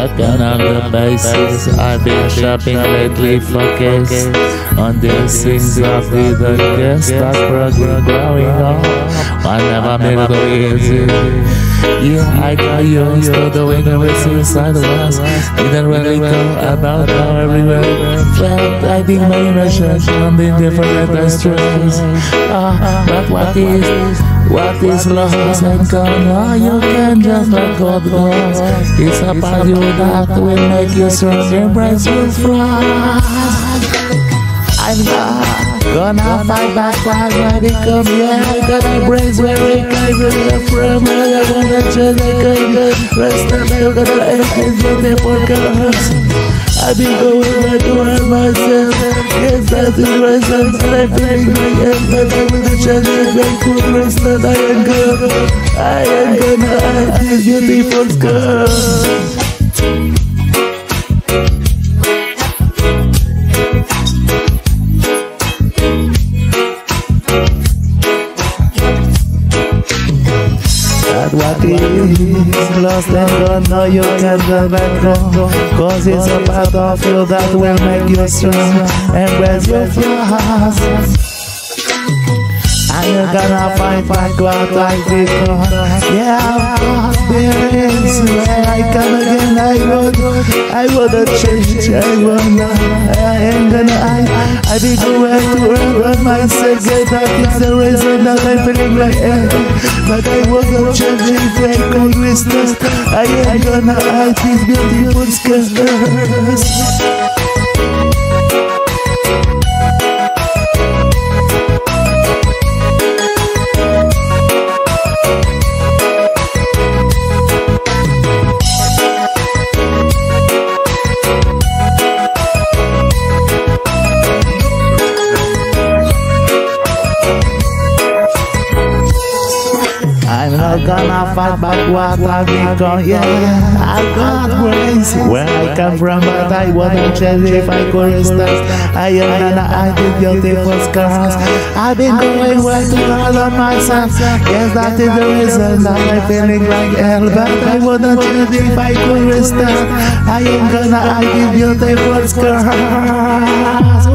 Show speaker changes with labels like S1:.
S1: Working on the basis, I've been shopping lately for case On these things. I didn't guess progress growing on I never made it easy yeah, I got used to doing everything inside the west Didn't really care about how everywhere felt I think my emotions on the different industries Ah, but what is, what is lost and gone? Oh, you can just let go the It's about you that will make you strong Embrace your frost I'm Gonna fight back while ready come yeah I my brains where it came from I wanna a good rest of my gonna end the podcast I've been going back to hurt myself Yes, that is reason that I feel my head But I will change it back to rest that I am good I am gonna hide this beautiful skirt Is lost and gone Now you can't go back home Cause it's a part of you that will make you strong And Embrace your flaws and you're gonna find back what I become Yeah, there is. Where I come again I would, I would change I not, I ain't gonna I, I be going to run myself Get that is the reason that I'm feeling like hell But I wasn't changing I could resist I ain't gonna hide these beautiful scars gonna fight back what I've become, yeah I got brains where I come from But I wouldn't change if I could restart I am gonna hide the beautiful scars. I've been going way too hard on myself. Yes, that is the reason that I'm feeling like hell. But I wouldn't change if I could restart I am gonna hide the beautiful scars